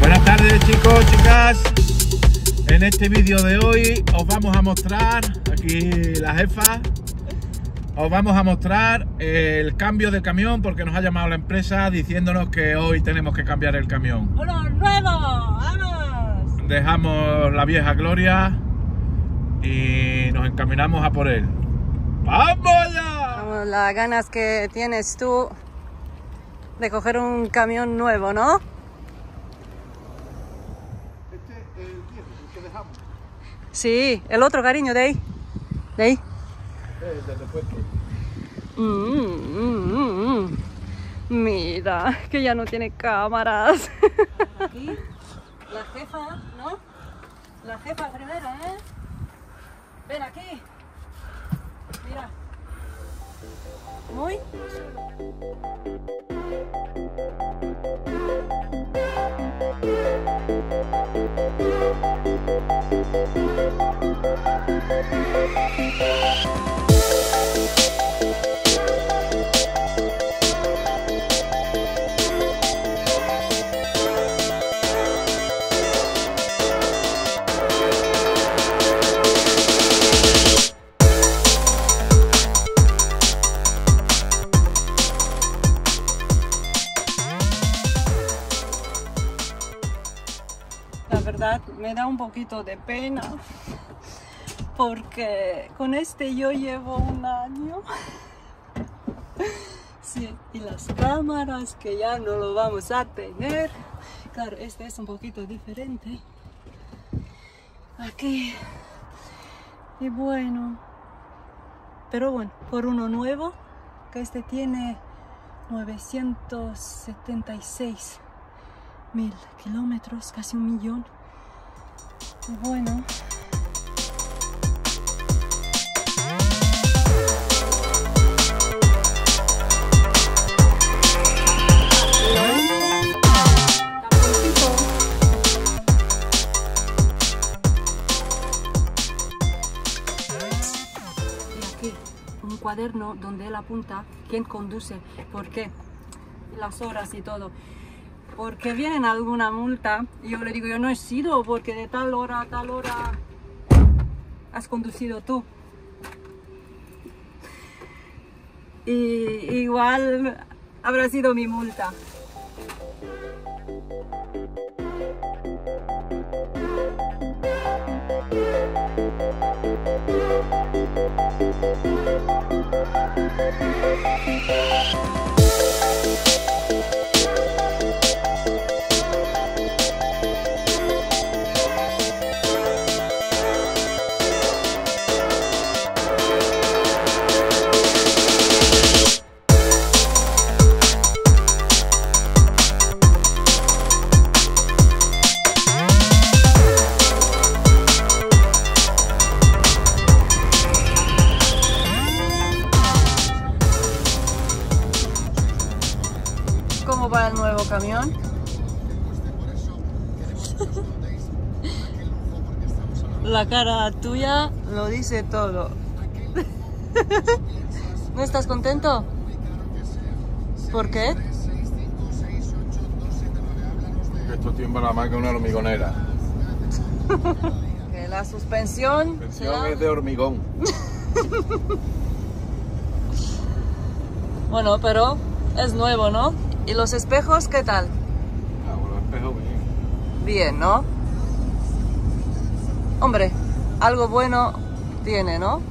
Buenas tardes chicos, chicas. En este vídeo de hoy os vamos a mostrar, aquí la jefa, os vamos a mostrar el cambio de camión porque nos ha llamado la empresa diciéndonos que hoy tenemos que cambiar el camión. ¡Uno nuevo! ¡Vamos! Dejamos la vieja gloria y nos encaminamos a por él. ¡Vamos ya! Vamos, las ganas que tienes tú de coger un camión nuevo, ¿no? Este es el viejo, el que dejamos. Sí, el otro cariño de ahí. De ahí. después Mm, mm, mm, mm. Mira, que ya no tiene cámaras. Aquí, la jefa, ¿no? La jefa primero, ¿eh? Ven aquí. Mira. Muy. Me da un poquito de pena porque con este yo llevo un año. Y las cámaras que ya no lo vamos a tener. Claro, este es un poquito diferente. Aquí. Y bueno. Pero bueno, por uno nuevo, que este tiene 976 mil kilómetros, casi un millón. Bueno. Cuaderno donde él apunta quién conduce, por qué, las horas y todo porque vienen alguna multa y yo le digo yo no he sido porque de tal hora a tal hora has conducido tú. Y igual habrá sido mi multa. ¿Cómo todo. ¿No estás contento? ¿Por qué? Esto tiembla la más que una hormigonera. Que la suspensión Pensión será- es de hormigón. Bueno, pero es nuevo, ¿no? ¿Y los espejos qué tal? Ah, bueno, espejo bien. Bien, ¿no? Hombre, algo bueno tiene, ¿no?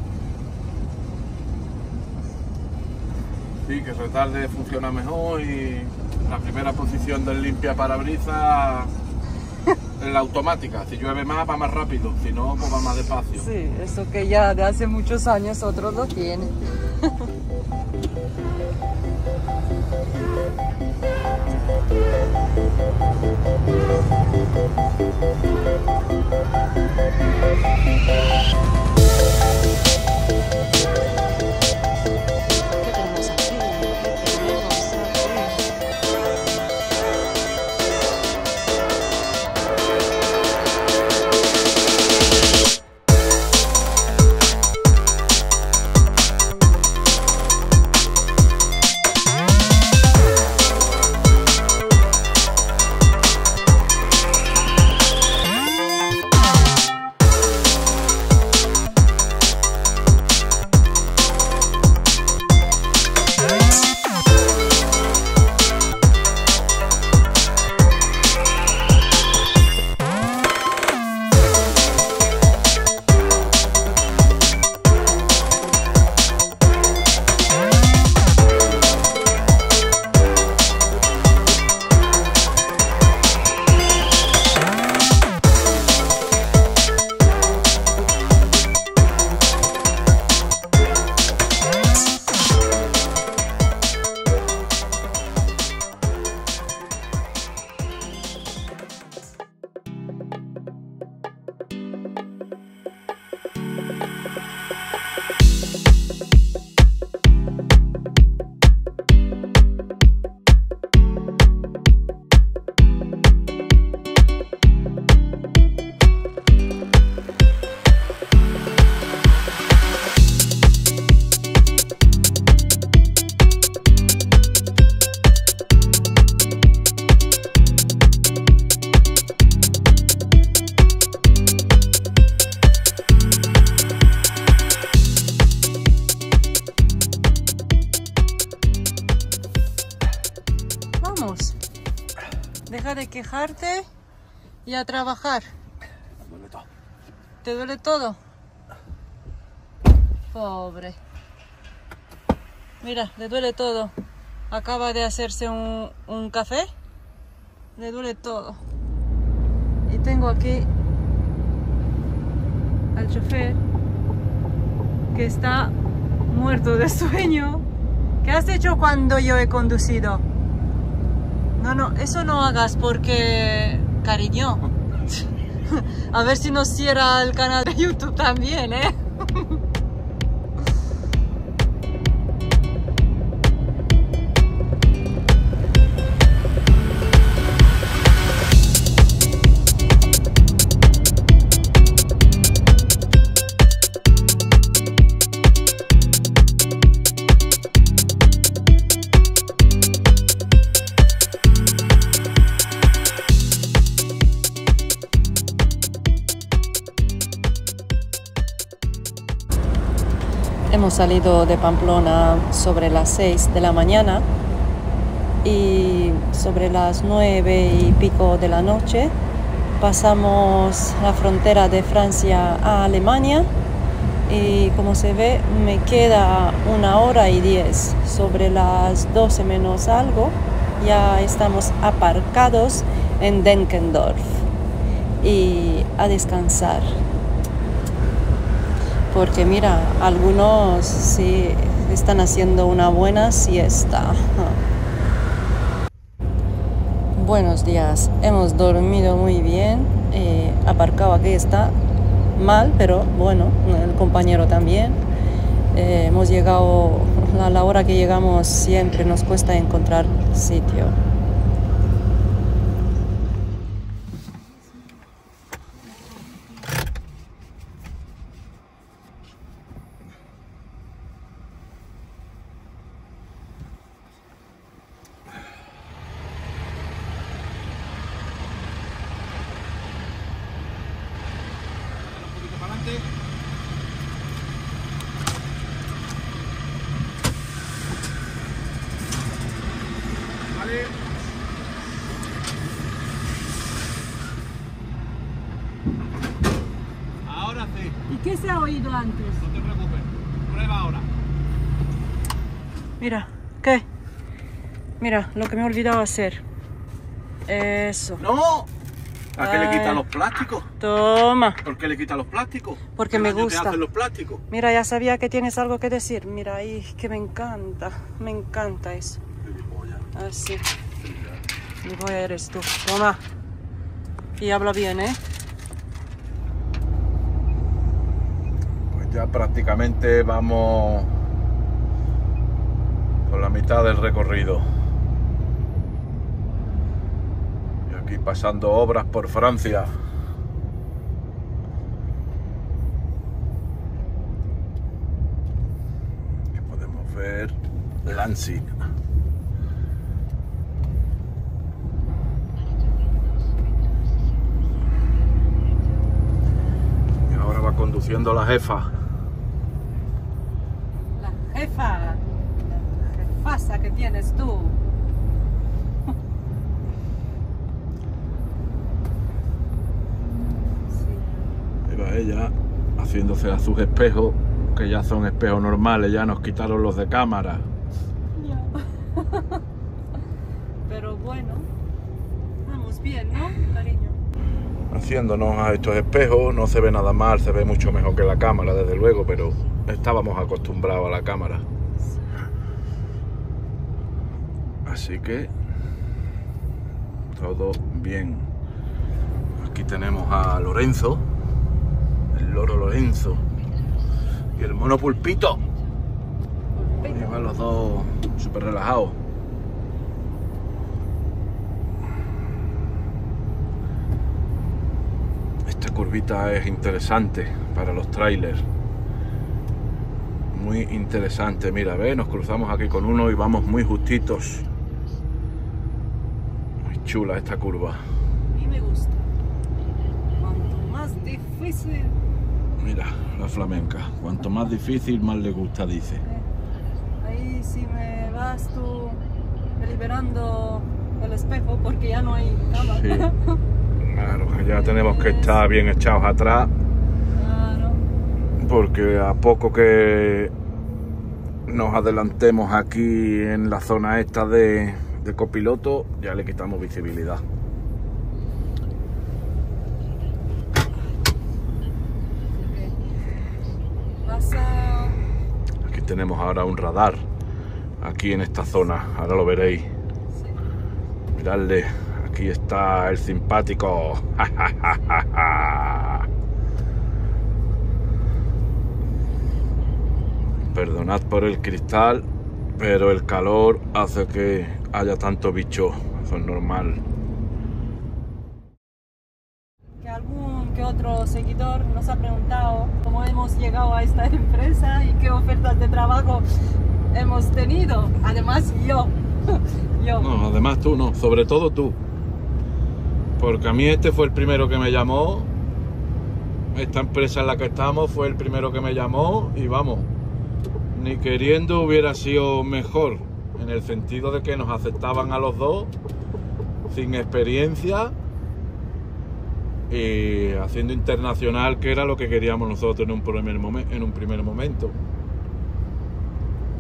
Sí, que retarde funciona mejor y la primera posición del limpia parabrisas la automática. Si llueve más va más rápido, si no pues va más despacio. Sí, eso que ya de hace muchos años otros lo tienen. deja de quejarte y a trabajar. Me duele todo. ¿Te duele todo? Pobre. Mira, le duele todo. Acaba de hacerse un, un café. Le duele todo. Y tengo aquí al chofer que está muerto de sueño. ¿Qué has hecho cuando yo he conducido? No, no, eso no hagas porque, cariño, a ver si nos cierra el canal de YouTube también, ¿eh? Salido de Pamplona sobre las 6 de la mañana y sobre las 9 y pico de la noche pasamos la frontera de Francia a Alemania y como se ve me queda una hora y diez. Sobre las 12 menos algo ya estamos aparcados en Denkendorf y a descansar porque mira, algunos sí están haciendo una buena siesta. Buenos días, hemos dormido muy bien, eh, aparcado aquí está mal, pero bueno, el compañero también. Eh, hemos llegado, a la hora que llegamos siempre nos cuesta encontrar sitio. Un poquito para adelante. Vale. Ahora sí, ¿Y antes? no te preocupes. Prueba ahora. Mira, ¿qué? Mira, lo que me he olvidado hacer. Eso. ¡No! ¿A qué le Ay. quita los plásticos? Toma. ¿Por qué le quita los plásticos? Porque ¿Qué me te gusta. los plásticos? Mira, ya sabía que tienes algo que decir. Mira ahí, que me encanta. Me encanta eso. Así. Mi voy eres tú. Toma. Y habla bien, ¿eh? Ya prácticamente vamos por la mitad del recorrido. Y aquí pasando obras por Francia. Y podemos ver Lansing. Conduciendo la jefa. La jefa. La jefasa que tienes tú. Mira ella haciéndose a sus espejos, que ya son espejos normales, ya nos quitaron los de cámara. Pero bueno. Vamos bien, ¿no, cariño? Haciéndonos a estos espejos, no se ve nada mal, se ve mucho mejor que la cámara, desde luego, pero estábamos acostumbrados a la cámara. Así que todo bien. Aquí tenemos a Lorenzo, el loro Lorenzo y el mono pulpito. Llevan los dos súper relajados. Esta curvita es interesante para los trailers. Muy interesante. Mira, ve, nos cruzamos aquí con uno y vamos muy justitos. Chula esta curva. A mí me gusta. Cuanto más difícil. Mira, la flamenca. Cuanto más difícil, más le gusta, dice. Ahí si me vas tú deliberando el espejo porque ya no hay cama. Sí. Claro, ya tenemos que estar bien echados atrás Claro. porque a poco que nos adelantemos aquí en la zona esta de, de copiloto ya le quitamos visibilidad. Aquí tenemos ahora un radar aquí en esta zona, ahora lo veréis. Miradle, aquí está el simpático. Perdonad por el cristal, pero el calor hace que haya tanto bicho. Eso es normal. que algún que otro seguidor nos ha preguntado cómo hemos llegado a esta empresa y qué ofertas de trabajo hemos tenido. Además, yo. yo. No, además tú no, sobre todo tú. Porque a mí este fue el primero que me llamó. Esta empresa en la que estamos fue el primero que me llamó y vamos, ni queriendo hubiera sido mejor, en el sentido de que nos aceptaban a los dos, sin experiencia y haciendo internacional, que era lo que queríamos nosotros en un primer, momen- en un primer momento.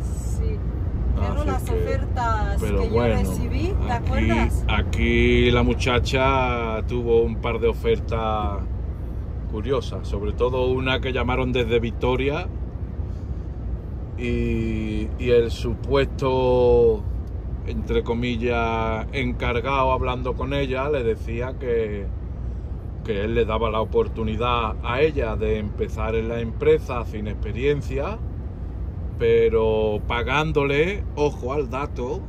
Sí. Pero Así las que- ofertas Pero que yo recibí, ¿te aquí, acuerdas? aquí la muchacha tuvo un par de ofertas curiosas, sobre todo una que llamaron desde Victoria y, el supuesto, entre comillas, encargado hablando con ella le decía que, que él le daba la oportunidad a ella de empezar en la empresa sin experiencia pero pagándole, ojo al dato,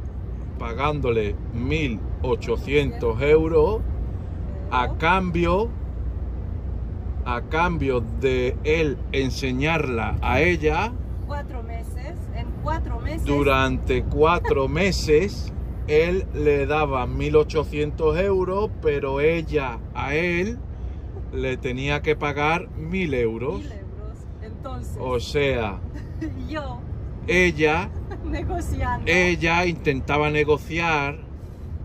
pagándole 1.800 euros a cambio, a cambio de él enseñarla a ella Cuatro meses, en cuatro meses. durante cuatro meses. Él le daba 1.800 euros, pero ella a él le tenía que pagar 1.000 euros. mil euros. Entonces, O sea, yo ella negociando. Ella intentaba negociar,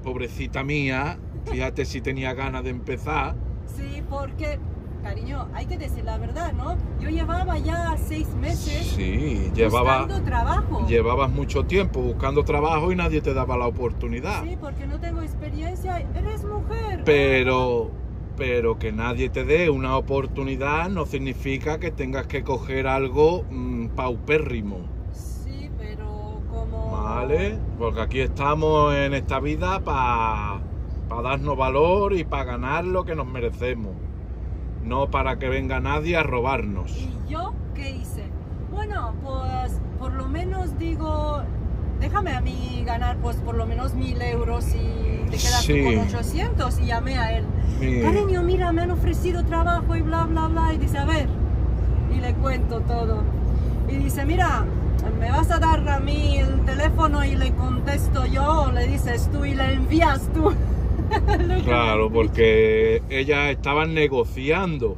pobrecita mía, fíjate si tenía ganas de empezar. Sí, porque, cariño, hay que decir la verdad, ¿no? Yo llevaba ya seis meses Sí, llevaba, buscando trabajo. llevabas mucho tiempo buscando trabajo y nadie te daba la oportunidad. Sí, porque no tengo experiencia. Eres mujer. Pero, pero que nadie te dé una oportunidad no significa que tengas que coger algo mm, paupérrimo. Sí, pero como... ¿Vale? Porque aquí estamos en esta vida para darnos valor y para ganar lo que nos merecemos. No para que venga nadie a robarnos. ¿Y yo qué hice? Bueno, pues por lo menos digo, déjame a mí ganar pues por lo menos mil euros y te quedas Sí. con 800 y llamé a él. Sí. Cariño, mira, me han ofrecido trabajo y bla, bla, bla. Y dice, a ver, y le cuento todo. Y dice, mira, ¿me vas a dar a mí el teléfono y le contesto yo? O le dices tú y le envías tú. Claro, porque ellas estaban negociando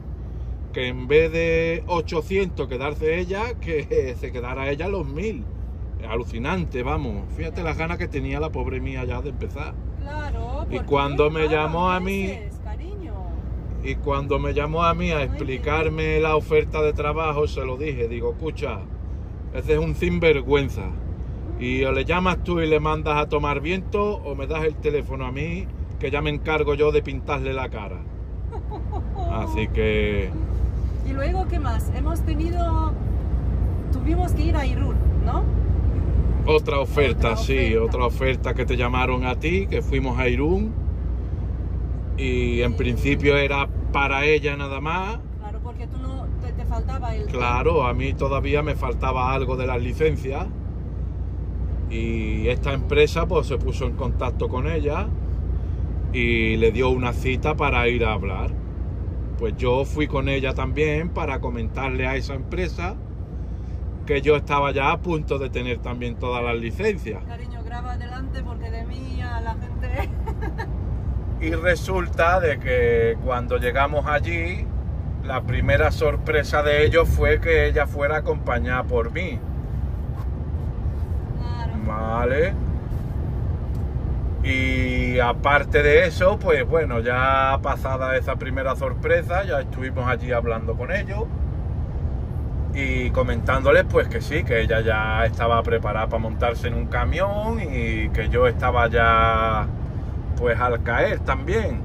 que en vez de 800 quedarse ella, que se quedara ella los 1000. Alucinante, vamos. Fíjate las ganas que tenía la pobre mía ya de empezar. Claro. Y cuando me llamó a mí-. Y cuando me llamó a mí a explicarme la oferta de trabajo, se lo dije. Digo, escucha, ese es un sinvergüenza. Y o le llamas tú y le mandas a tomar viento, o me das el teléfono a mí, que ya me encargo yo de pintarle la cara. Así que, Y luego, ¿qué más? Hemos tenido... Tuvimos que ir a Irún, ¿no? otra oferta, Otra sí, oferta. otra oferta que te llamaron a ti, que fuimos a Irún. Y en principio era para ella nada más. Claro, porque tú no... Te, te faltaba el... Claro, a mí todavía me faltaba algo de las licencias y esta empresa pues se puso en contacto con ella y le dio una cita para ir a hablar. Pues yo fui con ella también para comentarle a esa empresa que yo estaba ya a punto de tener también todas las licencias. Cariño, graba adelante porque de mí a la gente... Y resulta de que cuando llegamos allí, la primera sorpresa de ellos fue que ella fuera acompañada por mí. Claro. Vale. Y aparte de eso, pues bueno, ya pasada esa primera sorpresa, ya estuvimos allí hablando con ellos y comentándoles pues que sí, que ella ya estaba preparada para montarse en un camión y que yo estaba ya pues al caer también,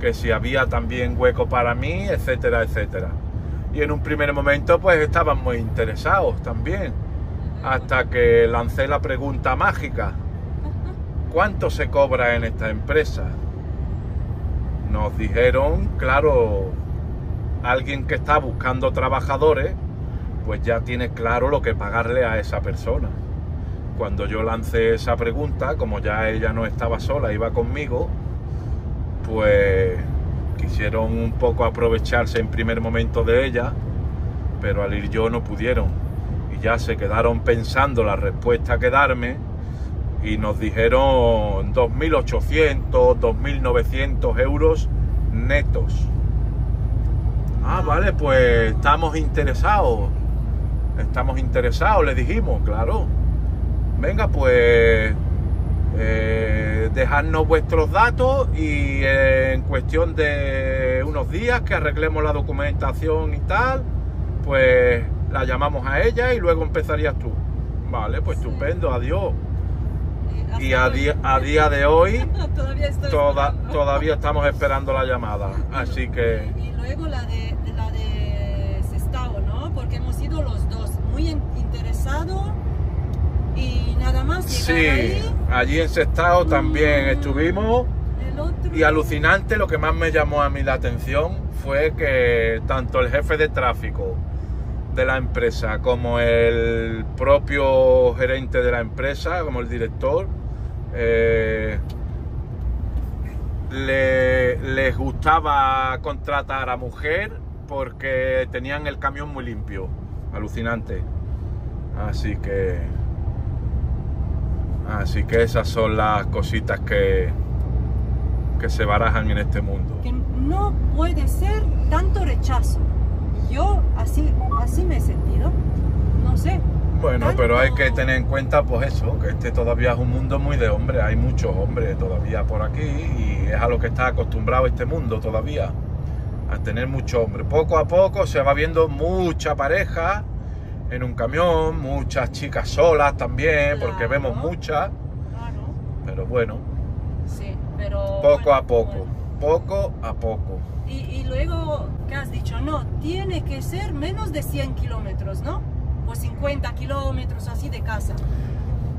que si había también hueco para mí, etcétera, etcétera. Y en un primer momento pues estaban muy interesados también, hasta que lancé la pregunta mágica, ¿cuánto se cobra en esta empresa? Nos dijeron, claro, alguien que está buscando trabajadores, pues ya tiene claro lo que pagarle a esa persona. Cuando yo lancé esa pregunta, como ya ella no estaba sola, iba conmigo, pues quisieron un poco aprovecharse en primer momento de ella, pero al ir yo no pudieron. Y ya se quedaron pensando la respuesta que darme y nos dijeron 2.800, 2.900 euros netos. Ah, vale, pues estamos interesados estamos interesados, le dijimos, claro. Venga, pues eh, dejadnos vuestros datos y eh, en cuestión de unos días que arreglemos la documentación y tal, pues la llamamos a ella y luego empezarías tú. Vale, pues estupendo, adiós. Y a día, a día de hoy todavía, estoy toda- esperando. todavía estamos esperando la llamada. Así que Y luego la de, la de Sestao, ¿no? Porque hemos sido los dos muy in- interesados y nada más sí, ahí, allí en Sestao también estuvimos. otro... Y alucinante, lo que más me llamó a mí la atención fue que tanto el jefe de tráfico de la empresa como el propio gerente de la empresa, como el director, eh, le- les gustaba contratar a mujer porque tenían el camión muy limpio. Alucinante. Así que. Así que esas son las cositas que, que se barajan en este mundo. no puede ser tanto rechazo. Yo así, así me he sentido. No sé. Bueno, tanto- pero hay que tener en cuenta, pues eso, que este todavía es un mundo muy de hombres. Hay muchos hombres todavía por aquí y es a lo que está acostumbrado este mundo todavía, a tener muchos hombres. Poco a poco se va viendo mucha pareja en un camión, muchas chicas solas también, porque vemos muchas, Claro, pero bueno, sí, pero... poco bueno, a poco, bueno. poco a poco. Y, y luego, ¿qué has dicho? No, tiene que ser menos de 100 kilómetros, ¿no? Pues 50 kilómetros así de casa.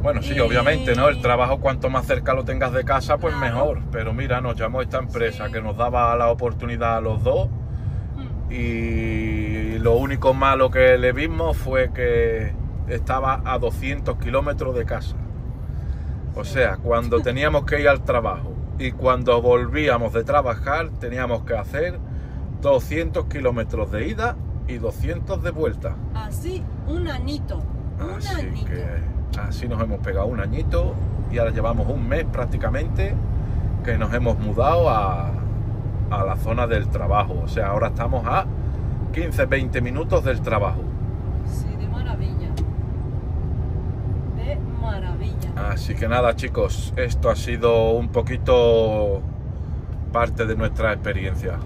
Bueno, sí, Y- obviamente, ¿no? El trabajo cuanto más cerca lo tengas de casa, pues Claro. mejor. Pero mira, nos llamó esta empresa Sí. que nos daba la oportunidad a los dos Mm, y lo único malo que le vimos fue que estaba a 200 kilómetros de casa. O sea, cuando teníamos que ir al trabajo y cuando volvíamos de trabajar teníamos que hacer 200 kilómetros de ida y 200 de vuelta. Así, un anito. Un Así anito. que así nos hemos pegado un añito y ahora llevamos un mes prácticamente que nos hemos mudado a, a la zona del trabajo. O sea, ahora estamos a 15-20 minutos del trabajo. Sí, de maravilla. De maravilla. Así que nada chicos, esto ha sido un poquito parte de nuestra experiencia.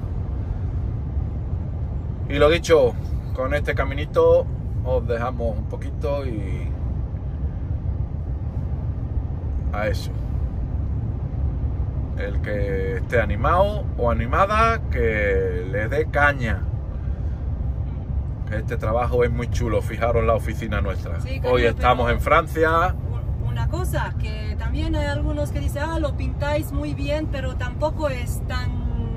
Y lo dicho, con este caminito os dejamos un poquito y a eso. El que esté animado o animada, que le dé caña. Este trabajo es muy chulo, fijaros la oficina nuestra. Sí, Hoy estamos en Francia. Una cosa, que también hay algunos que dicen, ah, lo pintáis muy bien, pero tampoco es tan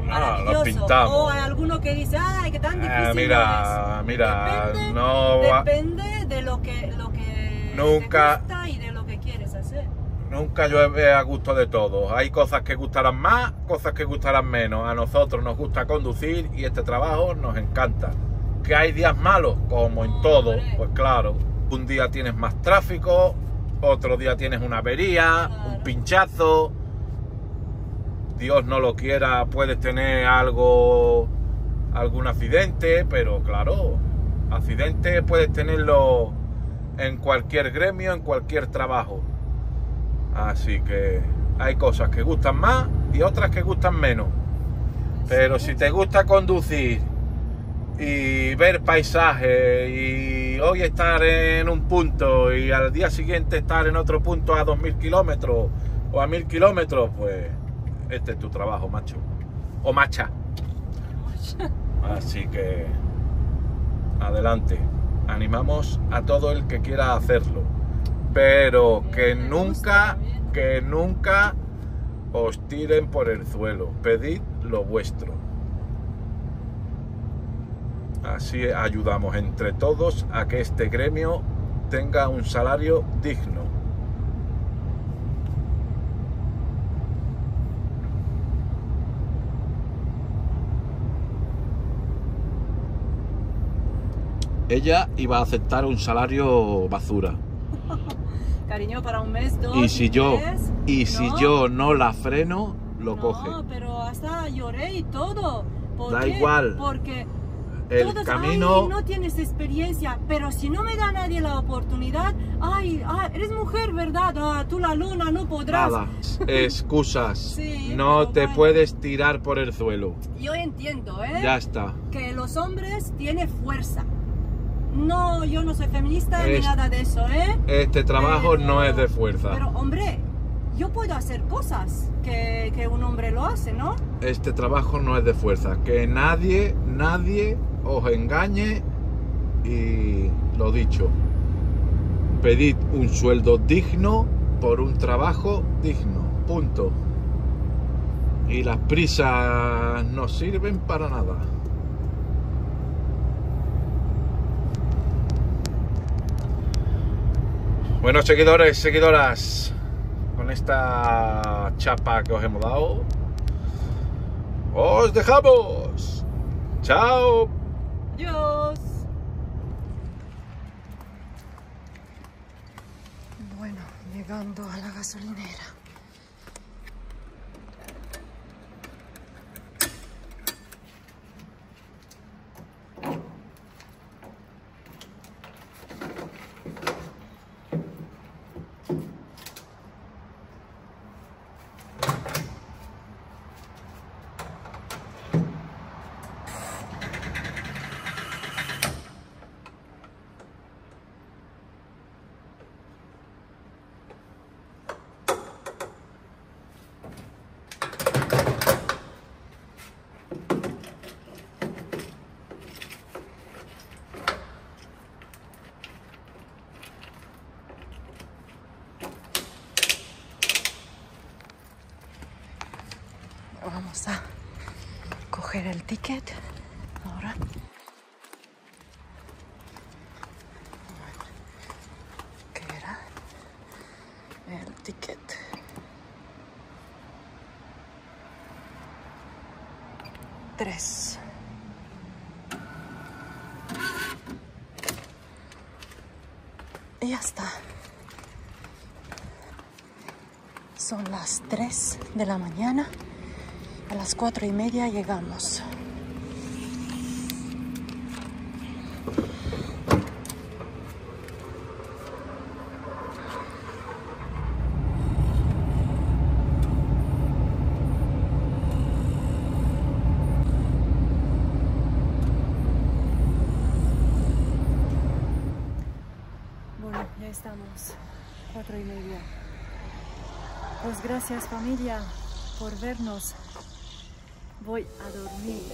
maravilloso. pintamos. O hay alguno que dice, ay, que tan difícil Ah, mira, no es". mira, depende, no va- depende de lo que, lo que Nunca- te gusta y de lo que quieres hacer. Nunca llueve a gusto de todos. Hay cosas que gustarán más, cosas que gustarán menos. A nosotros nos gusta conducir y este trabajo nos encanta. ¿Que hay días malos? Como en todo, pues claro. Un día tienes más tráfico, otro día tienes una avería, un pinchazo. Dios no lo quiera, puedes tener algo, algún accidente, pero claro, accidente puedes tenerlo en cualquier gremio, en cualquier trabajo. Así que hay cosas que gustan más y otras que gustan menos. Pero si te gusta conducir y ver paisajes y hoy estar en un punto y al día siguiente estar en otro punto a 2000 kilómetros o a 1000 kilómetros, pues este es tu trabajo, macho. O macha. Así que adelante. Animamos a todo el que quiera hacerlo. Pero que nunca, que nunca os tiren por el suelo. Pedid lo vuestro. Así ayudamos entre todos a que este gremio tenga un salario digno. Ella iba a aceptar un salario basura. Cariño, para un mes, dos. Y si yo, tres, y si no, yo no la freno, lo no, coge. pero hasta lloré y todo. ¿Por Da qué? igual. Porque El todos, camino. "Ay, no tienes experiencia, pero si no me da nadie la oportunidad, ay, ah, eres mujer, ¿verdad? Ah, tú la luna no podrás. Nada, excusas. Sí, no te bueno. puedes tirar por el suelo. Yo entiendo, ¿eh? Ya está. Que los hombres tienen fuerza. No, yo no soy feminista ni nada de eso, ¿eh? Este trabajo Pero- no es de fuerza. Pero, hombre, yo puedo hacer cosas que, que un hombre lo hace, ¿no? Este trabajo no es de fuerza. Que nadie, nadie os engañe. Y lo dicho, pedid un sueldo digno por un trabajo digno. Punto. Y las prisas no sirven para nada. Bueno, seguidores, seguidoras, con esta chapa que os hemos dado, os dejamos. Chao. Adiós. Bueno, llegando a la gasolinera. Vamos a coger el ticket ahora. ¿Qué era? El ticket. Tres. Y ya está. Son las 3 de la mañana. A las cuatro y media llegamos. Bueno, ya estamos. Cuatro y media. Pues gracias familia por vernos. Voy a dormir.